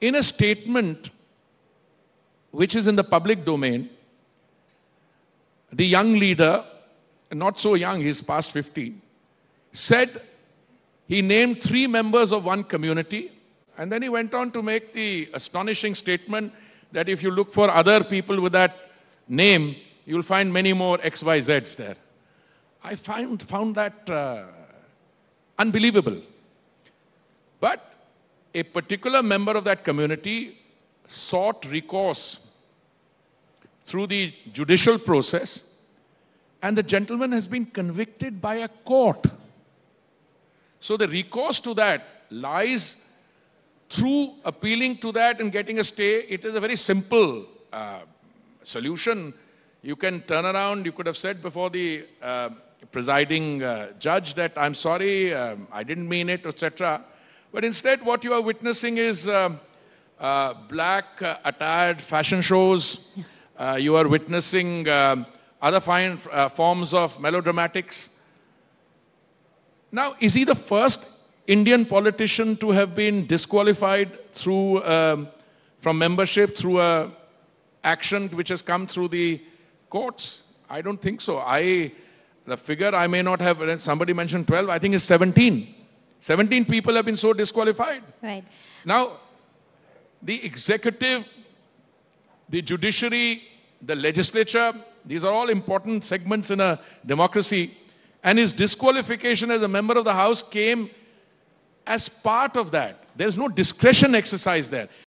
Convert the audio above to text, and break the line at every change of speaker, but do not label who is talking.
in a statement which is in the public domain, the young leader, not so young, he's past 50, said he named three members of one community, and then he went on to make the astonishing statement that if you look for other people with that name, you'll find many more XYZs there. I found, found that uh, unbelievable. But a particular member of that community sought recourse through the judicial process, and the gentleman has been convicted by a court. So the recourse to that lies through appealing to that and getting a stay. It is a very simple uh, solution. You can turn around, you could have said before the uh, presiding uh, judge that I'm sorry, um, I didn't mean it, etc. But instead, what you are witnessing is um, uh, black uh, attired fashion shows. Uh, you are witnessing um, other fine uh, forms of melodramatics. Now, is he the first Indian politician to have been disqualified through um, from membership through a action which has come through the courts? I don't think so. I the figure I may not have. Somebody mentioned 12. I think it's 17. 17 people have been so disqualified.
Right.
Now, the executive, the judiciary, the legislature, these are all important segments in a democracy. And his disqualification as a member of the House came as part of that. There's no discretion exercise there.